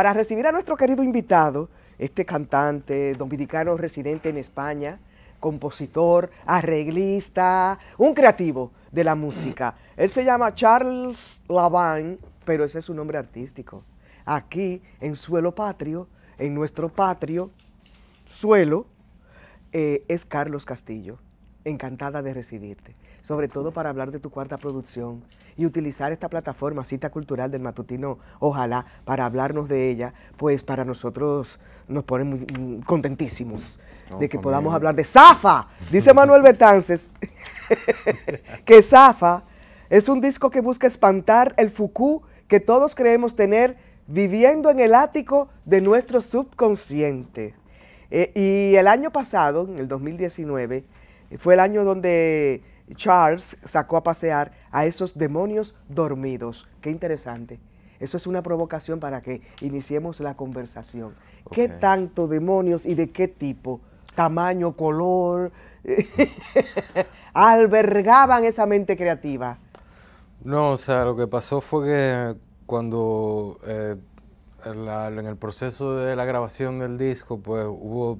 para recibir a nuestro querido invitado, este cantante dominicano residente en España, compositor, arreglista, un creativo de la música. Él se llama Charles Lavin, pero ese es su nombre artístico. Aquí, en suelo patrio, en nuestro patrio suelo, eh, es Carlos Castillo. Encantada de recibirte, sobre todo para hablar de tu cuarta producción y utilizar esta plataforma, Cita Cultural del Matutino, ojalá, para hablarnos de ella, pues para nosotros nos pone muy, mm, contentísimos de que podamos hablar de Zafa. Dice Manuel Betances que Zafa es un disco que busca espantar el fucú que todos creemos tener viviendo en el ático de nuestro subconsciente. Eh, y el año pasado, en el 2019, fue el año donde Charles sacó a pasear a esos demonios dormidos. Qué interesante. Eso es una provocación para que iniciemos la conversación. ¿Qué tanto demonios y de qué tipo? Tamaño, color, albergaban esa mente creativa. No, o sea, lo que pasó fue que cuando eh, en, el proceso de la grabación del disco, pues hubo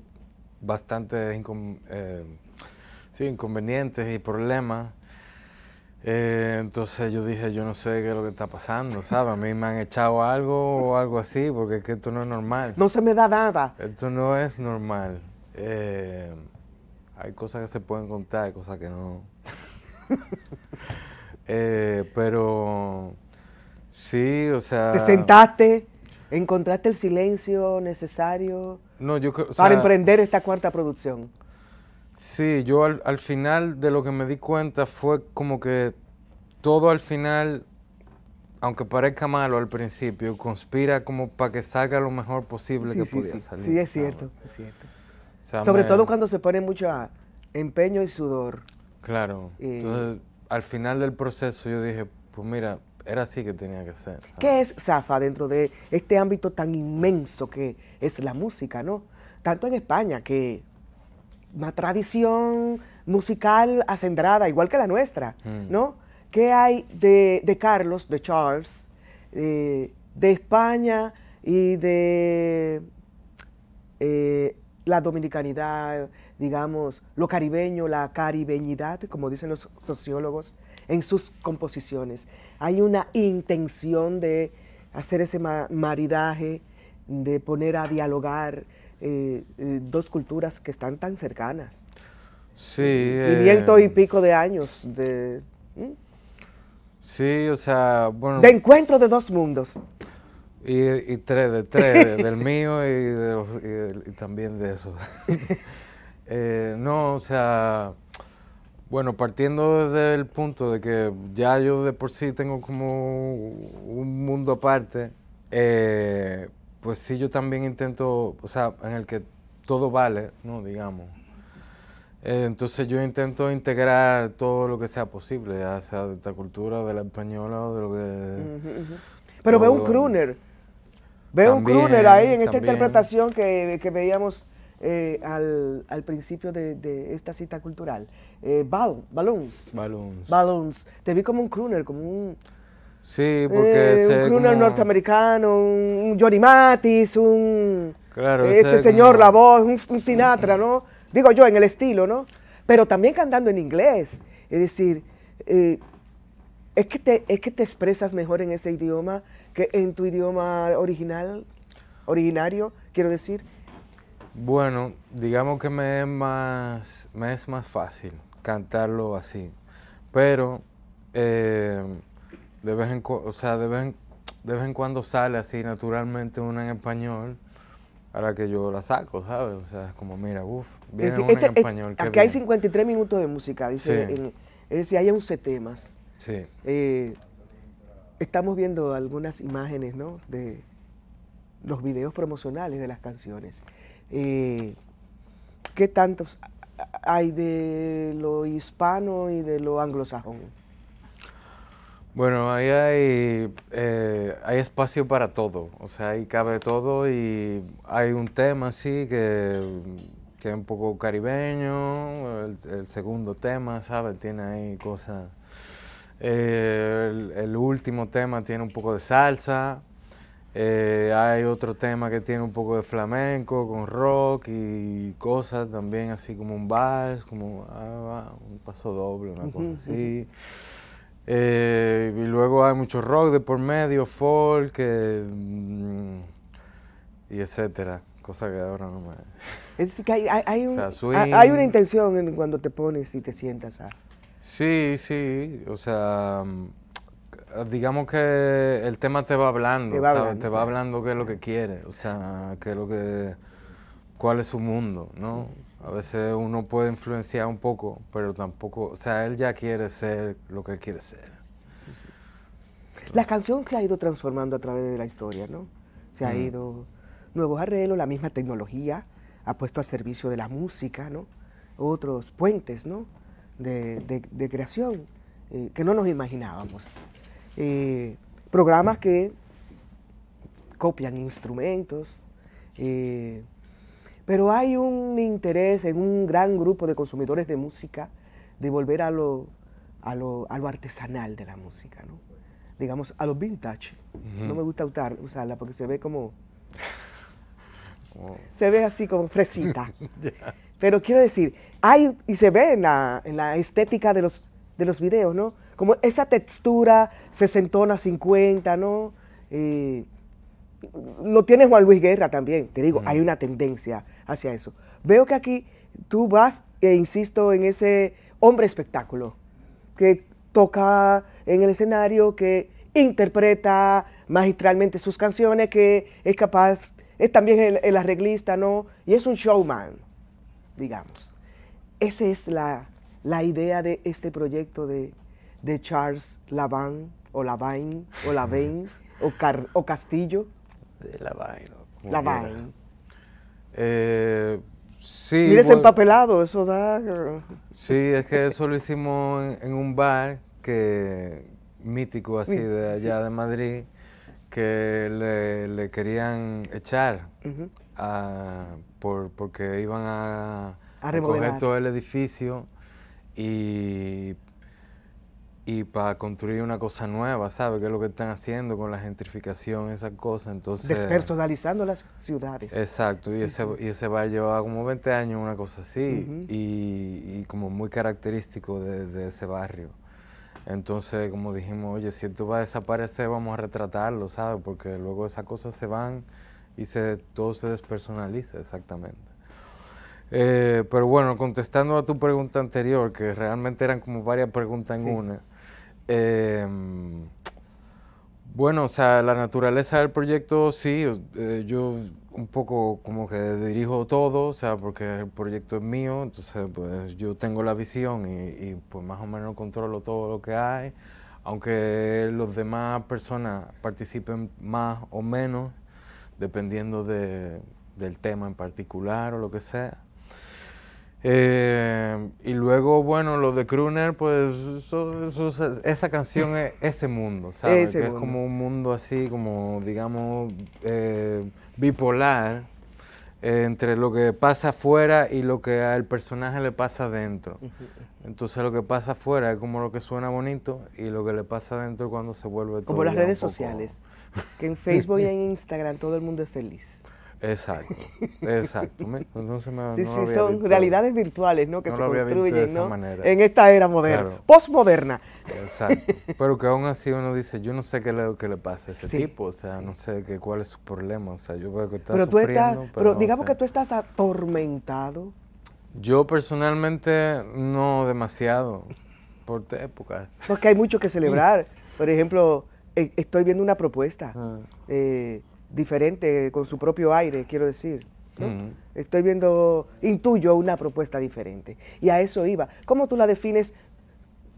bastantes eh, inconvenientes y problemas. Eh, entonces yo dije, yo no sé qué es lo que está pasando, ¿sabes? A mí me han echado algo o algo así, porque es que esto no es normal. No se me da nada. Esto no es normal. hay cosas que se pueden contar, hay cosas que no. pero Sí, o sea... ¿Te sentaste? ¿Encontraste el silencio necesario no, yo, para emprender esta cuarta producción? Sí, yo al, final de lo que me di cuenta fue como que todo al final, aunque parezca malo al principio, conspira como para que salga lo mejor posible que podía salir. Sí, es cierto, es cierto. Sobre todo cuando se pone mucho empeño y sudor. Claro. Entonces, al final del proceso yo dije, pues mira, era así que tenía que ser. ¿Qué es Zafa dentro de este ámbito tan inmenso que es la música, no? Tanto en España, que una tradición musical acendrada, igual que la nuestra, mm. ¿no? ¿Qué hay de, Carlos, de Charles, de España y de eh, la dominicanidad, digamos, lo caribeño, la caribeñidad, como dicen los sociólogos, en sus composiciones. Hay una intención de hacer ese maridaje, de poner a dialogar eh, eh, dos culturas que están tan cercanas. Sí. Y viento y pico de años de... Sí, o sea, bueno... De encuentro de dos mundos. Y, tres, de tres, del mío y, también de eso. Eh, no, o sea, bueno, partiendo desde el punto de que ya yo de por sí tengo como un mundo aparte, eh, pues sí yo también intento, o sea, en el que todo vale, ¿no? Digamos. Eh, entonces yo intento integrar todo lo que sea posible, ya sea de esta cultura, de la española o de lo que... Pero veo un crooner, veo un crooner ahí en esta interpretación que, que veíamos eh, al, al, principio de, de, esta cita cultural. Eh, balloons. Balloons. Balloons. Te vi como un crooner, como un... Sí, porque... Eh, un crooner norteamericano, un Johnny Matis, un... Claro, este señor, la voz, un, Sinatra, ¿no? Digo yo, en el estilo, ¿no? Pero también cantando en inglés. Es decir, eh, es, que te, es que te expresas mejor en ese idioma que en tu idioma original, originario, quiero decir. Bueno, digamos que me es más, me es más fácil cantarlo así, pero eh, de, vez en, o sea, de, vez de vez en cuando sale así naturalmente una en español para que yo la saco, ¿sabes? O sea, es como, mira, uff, viene una en este, español. aquí hay 53 minutos de música, dice, es decir, hay 11 temas. Sí. Eh, estamos viendo algunas imágenes, ¿no? De los videos promocionales de las canciones. Eh, ¿qué tantos hay de lo hispano y de lo anglosajón? Bueno, ahí hay, eh, hay espacio para todo, o sea, ahí cabe todo y hay un tema así que, que es un poco caribeño, el, segundo tema, ¿sabes? Tiene ahí cosas... el, último tema tiene un poco de salsa, Eh, hay otro tema que tiene un poco de flamenco con rock y cosas también así como un vals, como ah, un paso doble, una cosa así. Eh, y luego hay mucho rock de por medio, folk mm, y etcétera, cosa que ahora no me... Es que hay, hay, hay una intención en cuando te pones y te sientas a... Sí, sí, o sea digamos que el tema te va hablando, te va, Hablando, te va hablando qué es lo que quiere, o sea, qué es lo que, cuál es su mundo, ¿no? A veces uno puede influenciar un poco, pero tampoco, o sea, él ya quiere ser lo que él quiere ser. La canción que ha ido transformando a través de la historia, ¿no? Se ha ido nuevos arreglos, la misma tecnología ha puesto al servicio de la música, ¿no? Otros puentes, ¿no? De, creación eh, que no nos imaginábamos. Eh, programas que copian instrumentos, eh, pero hay un interés en un gran grupo de consumidores de música de volver a lo, a lo, artesanal de la música, ¿no? digamos, a lo vintage. No me gusta usarla porque se ve como... Se ve así como fresita. Pero quiero decir, hay, y se ve en la, en la estética de los, de los videos, ¿no? como esa textura sesentona, 50, ¿no? Eh, lo tiene Juan Luis Guerra también, te digo, hay una tendencia hacia eso. Veo que aquí tú vas, e insisto, en ese hombre espectáculo, que toca en el escenario, que interpreta magistralmente sus canciones, que es capaz, es también el, el arreglista, ¿no? Y es un showman, digamos. Esa es la, la idea de este proyecto de, de Charles Lavin o Lavin o Lavin o, o Castillo? De Lavin. Lavin. Eh, sí. Ese empapelado, eso da... Sí, es que eso lo hicimos en, un bar que mítico así de allá de Madrid que le, querían echar por, porque iban a, a recoger todo el edificio y y para construir una cosa nueva, ¿sabes? ¿Qué es lo que están haciendo con la gentrificación, esas cosas? Entonces, Despersonalizando las ciudades. Exacto, y ese, y ese bar llevaba como 20 años, una cosa así, y, como muy característico de, ese barrio. Entonces, como dijimos, oye, si esto va a desaparecer, vamos a retratarlo, ¿sabes? Porque luego esas cosas se van y se, todo se despersonaliza, exactamente. Eh, pero bueno, contestando a tu pregunta anterior, que realmente eran como varias preguntas en una, Em, bueno, o sea, la naturaleza del proyecto, sí, eh, yo un poco como que dirijo todo, o sea, porque el proyecto es mío, entonces pues yo tengo la visión y, pues más o menos controlo todo lo que hay, aunque los demás personas participen más o menos, dependiendo de, del tema en particular o lo que sea. Eh, y luego, bueno, lo de Kruner, pues esa canción es ese mundo, ¿sabes? que es como un mundo así, como digamos, eh, bipolar eh, entre lo que pasa afuera y lo que al personaje le pasa adentro. Entonces lo que pasa afuera es como lo que suena bonito y lo que le pasa adentro cuando se vuelve. Como las redes sociales, que en Facebook y en Instagram todo el mundo es feliz. Exacto, exacto. Entonces me, sí, sí, son realidades virtuales, ¿no? Que se construyen, ¿no? En esta era moderna, postmoderna. Exacto. Pero que aún así uno dice, yo no sé qué le, qué le pasa a ese tipo, o sea, no sé qué, cuál es su problema, o sea, yo veo que está pero sufriendo, tú estás, pero, digamos que tú estás atormentado. Yo personalmente no demasiado, por épocas. Porque hay mucho que celebrar. Por ejemplo, eh, estoy viendo una propuesta. Ah. Eh, diferente, con su propio aire, quiero decir. Estoy viendo, intuyo una propuesta diferente. Y a eso iba. ¿Cómo tú la defines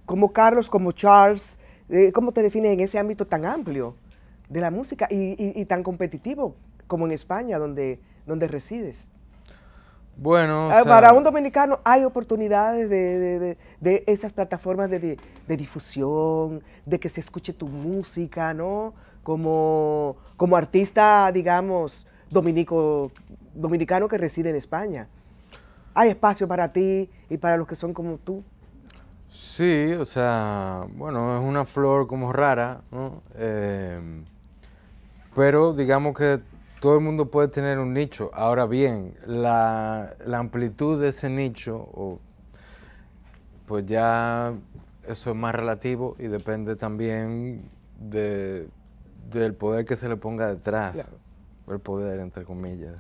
como Carlos, como Charles? Eh, ¿Cómo te defines en ese ámbito tan amplio de la música y, tan competitivo como en España, donde, donde resides? Bueno, ah, para un dominicano hay oportunidades de, de esas plataformas de, difusión, de que se escuche tu música, ¿no? Como, como artista, digamos, dominico, dominicano que reside en España. ¿Hay espacio para ti y para los que son como tú? Sí, o sea, bueno, es una flor como rara. Eh, pero digamos que todo el mundo puede tener un nicho. Ahora bien, la, amplitud de ese nicho, pues ya eso es más relativo y depende también de, del poder que se le ponga detrás. El poder, entre comillas.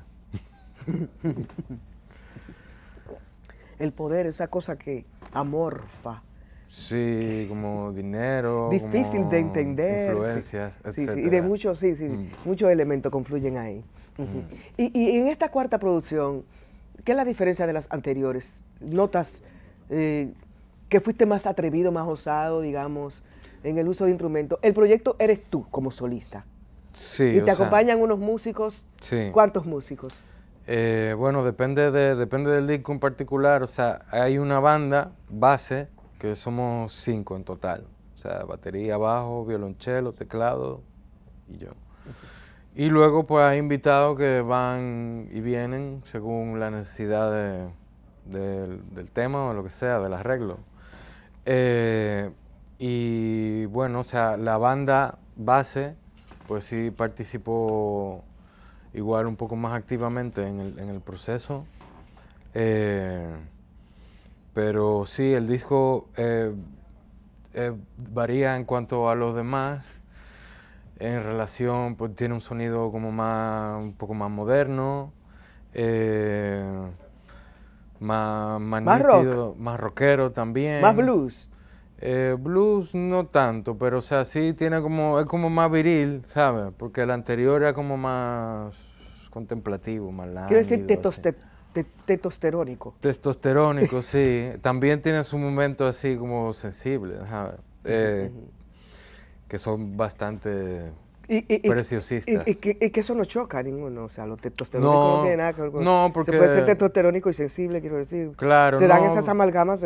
el poder, esa cosa que amorfa. Sí, como dinero. Difícil de entender. Influencias, etc. y de muchos, sí, sí, mm. muchos elementos confluyen ahí. Mm. y, en esta cuarta producción, ¿qué es la diferencia de las anteriores? ¿Notas eh, que fuiste más atrevido, más osado, digamos, en el uso de instrumentos? El proyecto eres tú como solista. Sí. Y te acompañan unos músicos. Sí. ¿Cuántos músicos? Eh, bueno, depende, de, depende del disco en particular. O sea, hay una banda base que somos cinco en total. O sea, batería, bajo, violonchelo, teclado y yo. Y luego pues hay invitados que van y vienen según la necesidad del tema o lo que sea, del arreglo. Eh, y bueno, o sea, la banda base pues sí participó igual un poco más activamente en el, proceso. Eh, pero sí, el disco eh, eh, varía en cuanto a los demás. En relación, pues tiene un sonido como más, un poco más moderno, más, más, más, nítido, más rockero también. Más blues. Eh, blues no tanto, pero o sea, sí tiene como, es como más viril, ¿sabes? Porque el anterior era como más contemplativo, más largo. Quiero decir testosterónico. Testosterónico, sí. También tiene su momento así como sensible, ¿sabes? Eh, que son bastante y, preciosistas. Y, que, eso no choca a ninguno, o sea, los testosterónicos no, no tienen nada que ver con No, porque... Se puede ser testosterónico y sensible, quiero decir. Claro, Se dan esas amalgamas.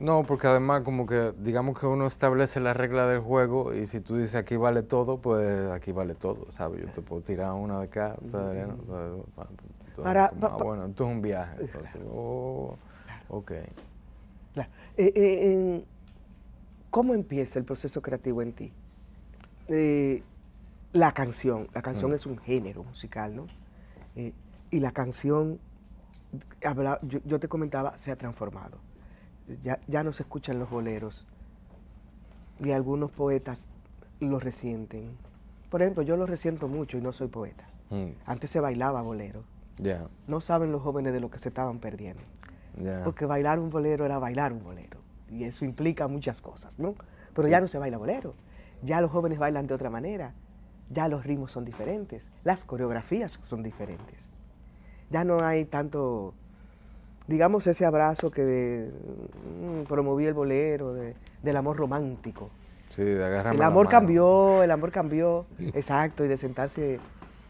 No, porque además como que, digamos que uno establece la regla del juego y si tú dices aquí vale todo, pues aquí vale todo, ¿sabes? Yo te puedo tirar una de acá, arena, Para, ah, bueno, esto es un viaje, entonces, oh, ok. Claro. Eh, eh, ¿Cómo empieza el proceso creativo en ti? Eh, la canción. La canción mm. es un género musical, ¿no? Eh, y la canción, yo, te comentaba, se ha transformado. Ya, ya no se escuchan los boleros. Y algunos poetas lo resienten. Por ejemplo, yo lo resiento mucho y no soy poeta. Mm. Antes se bailaba bolero. No saben los jóvenes de lo que se estaban perdiendo. Porque bailar un bolero era bailar un bolero. Y eso implica muchas cosas, ¿no? Pero ya no se baila bolero. Ya los jóvenes bailan de otra manera ya los ritmos son diferentes, las coreografías son diferentes. Ya no hay tanto, digamos, ese abrazo que mm, promovía el bolero, del amor romántico. Sí, de El amor cambió, el amor cambió, exacto, y de sentarse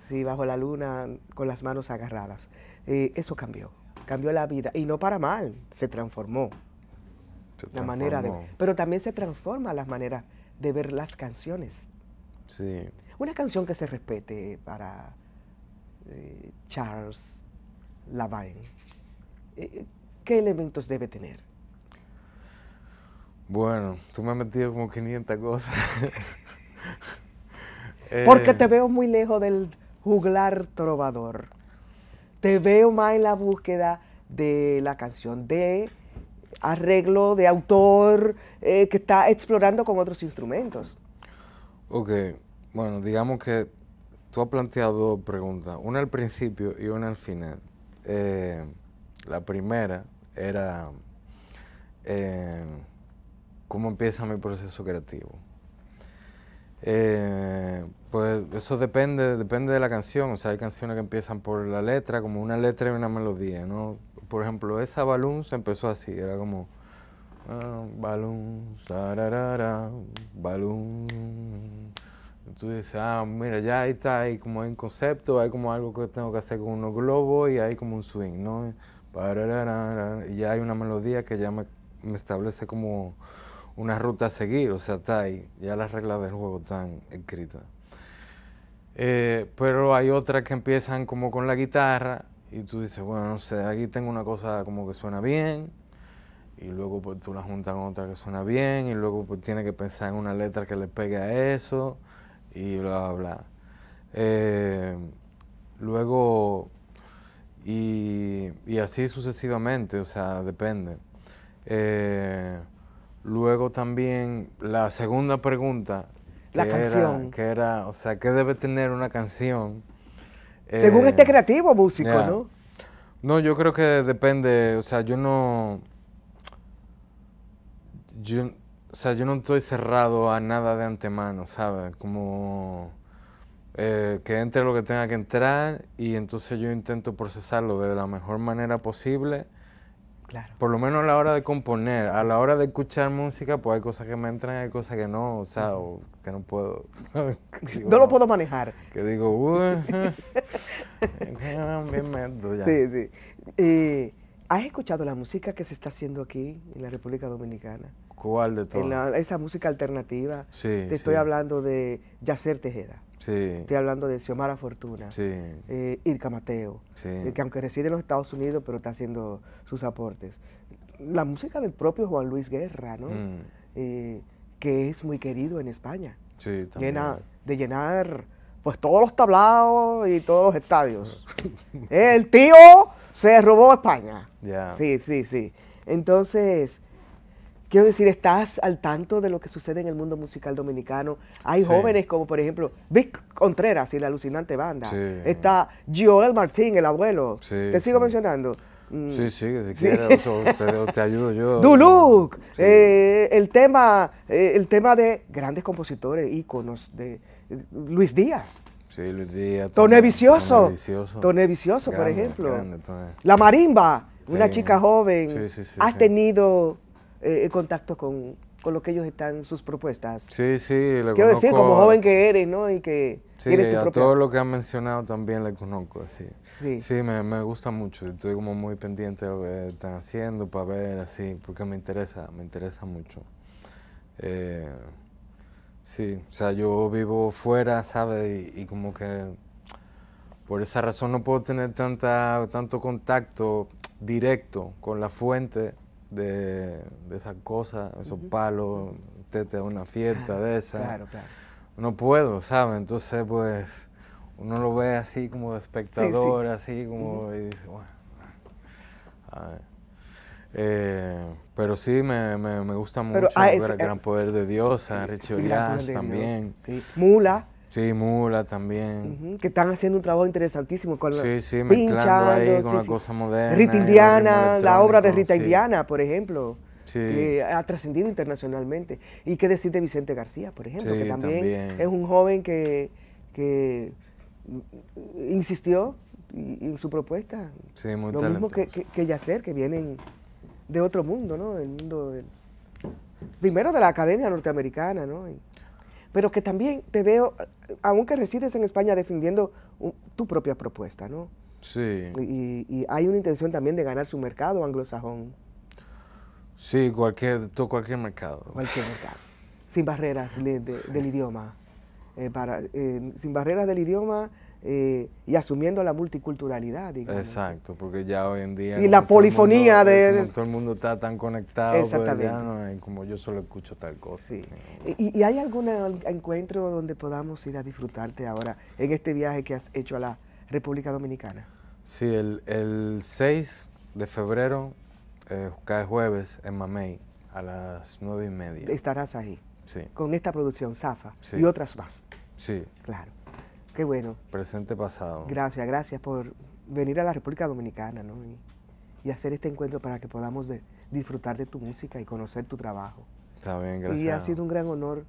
sí, bajo la luna con las manos agarradas. Eh, eso cambió, cambió la vida, y no para mal, se transformó. la manera de, pero también se transforma la manera de ver las canciones. Sí. Una canción que se respete para eh, Charles Lavine. Eh, ¿Qué elementos debe tener? Bueno, tú me has metido como 500 cosas. Porque te eh, veo muy lejos del juglar trovador. Te veo más en la búsqueda de la canción, de arreglo, de autor que está explorando con otros instrumentos. Ok, bueno, digamos que tú has planteado dos preguntas, una al principio y una al final. Eh, la primera era eh, cómo empieza mi proceso creativo. Eh, pues eso depende, depende de la canción, o sea, hay canciones que empiezan por la letra, como una letra y una melodía, ¿no? Por ejemplo, esa Balloon se empezó así, era como ah, Balloon, sararara, Balloon, Tú dices, ah, mira, ya ahí está, hay como un concepto, hay como algo que tengo que hacer con unos globos y hay como un swing, ¿no? Y ya hay una melodía que ya me, establece como una ruta a seguir, o sea, está ahí, ya las reglas del juego están escritas. Eh, pero hay otras que empiezan como con la guitarra y tú dices, bueno, no sé, aquí tengo una cosa como que suena bien, y luego pues tú la juntas con otra que suena bien, y luego pues tienes que pensar en una letra que le pegue a eso, y bla, bla, bla. Eh, luego, y, y, así sucesivamente, o sea, depende. Eh, luego también la segunda pregunta. La canción. que era, o sea, ¿qué debe tener una canción? Según este creativo músico, ¿no? No, yo creo que depende, o sea, yo no... Yo, o sea, yo no estoy cerrado a nada de antemano, ¿sabes? Como eh, que entre lo que tenga que entrar y entonces yo intento procesarlo de la mejor manera posible. Claro. Por lo menos a la hora de componer, a la hora de escuchar música, pues hay cosas que me entran, hay cosas que no, o sea, o que no puedo. no lo puedo manejar. Que digo, uy, bien ya. Sí, sí. Eh, ¿Has escuchado la música que se está haciendo aquí en la República Dominicana? ¿Cuál de todas? esa música alternativa. Sí, Te estoy hablando de Yacer Tejeda. Sí. Estoy hablando de Xiomara Fortuna. Sí. Eh, Irka Mateo. Sí. Eh, que aunque reside en los Estados Unidos, pero está haciendo sus aportes. La música del propio Juan Luis Guerra, ¿no? Mm. Eh, que es muy querido en España. Sí, también. Llena, de llenar pues todos los tablados y todos los estadios. El tío se robó España. Sí, sí, sí. Entonces, quiero decir, estás al tanto de lo que sucede en el mundo musical dominicano. Hay jóvenes como, por ejemplo, Vic Contreras y la alucinante banda. Está Joel Martín, el abuelo. ¿Te sigo mencionando? Mm. Sí, sí, si quieres, te, ayudo yo. Duluc, eh, el, tema, eh, el tema de grandes compositores, íconos, de eh, Luis Díaz. Sí, Luis Díaz. Tone Vicioso. Tone Vicioso, por ejemplo. la Marimba, una chica joven. ¿Has tenido eh, contacto con, lo que ellos están, sus propuestas? Sí, sí. Le Quiero decir, como joven que eres, ¿no? Y que sí, a todo lo que han mencionado también le conozco, sí. Sí, me, gusta mucho. Estoy como muy pendiente de lo que están haciendo para ver, así, porque me interesa, me interesa mucho. Eh, Sí, o sea, yo vivo fuera, ¿sabes? Y, como que por esa razón no puedo tener tanta, tanto contacto directo con la fuente de, de esas cosas, esos palos, tete una fiesta de esa. Claro, claro. No puedo, ¿sabes? Entonces, pues, uno lo ve así como de espectador, así como, y dice, bueno, a ver. Eh, pero sí, me, me, gusta mucho ah, ver el gran poder de Dios, a Richie también. Mula. Sí, Mula también. que están haciendo un trabajo interesantísimo con Sí, sí, mezclando ahí con la cosa moderna. Rita Indiana, la obra de Rita Indiana, por ejemplo. que ha trascendido internacionalmente. Y qué decir de Vicente García, por ejemplo, que también, es un joven que, que insistió en su propuesta. Sí, muy Lo mismo que, que, que Yacer, que vienen de otro mundo, ¿no? El mundo primero de la Academia Norteamericana, ¿no? Pero que también te veo, aunque resides en España, defendiendo tu propia propuesta, ¿no? Sí. Y, hay una intención también de ganar su mercado anglosajón. Sí, cualquier, todo cualquier mercado. Cualquier mercado. Sin barreras del idioma. Eh, para, eh, sin barreras del idioma eh, y asumiendo la multiculturalidad. Digamos. Exacto, porque ya hoy en día... Y la polifonía de... todo el mundo está tan conectado, pues ya no, como yo solo escucho tal cosa. ¿Y, hay algún encuentro donde podamos ir a disfrutarte ahora en este viaje que has hecho a la República Dominicana? Sí, el, el 6 de febrero, eh, cae jueves, en Mamey, a las nueve y media. Estarás ahí. Sí. Con esta producción, Zafa, y otras más. Sí. Claro. Qué bueno. Presente pasado. Gracias, gracias por venir a la República Dominicana ¿no? y, hacer este encuentro para que podamos disfrutar de tu música y conocer tu trabajo. Está bien, gracias. Y ha sido un gran honor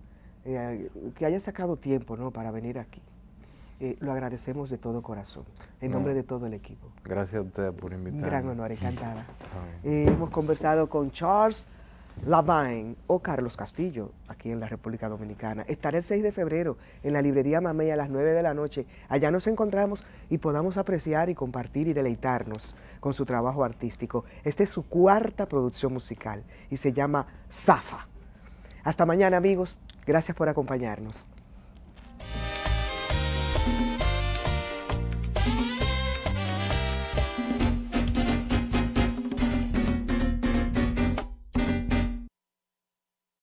eh, que hayas sacado tiempo ¿no? para venir aquí. Eh, lo agradecemos de todo corazón, en nombre de todo el equipo. Gracias a usted por invitarme. Un gran honor, encantada. Eh, hemos conversado con Charles Lavine o Carlos Castillo, aquí en la República Dominicana. Estaré el 6 de febrero en la librería Mamey a las 9 de la noche. Allá nos encontramos y podamos apreciar y compartir y deleitarnos con su trabajo artístico. Esta es su cuarta producción musical y se llama Zafa. Hasta mañana amigos, gracias por acompañarnos.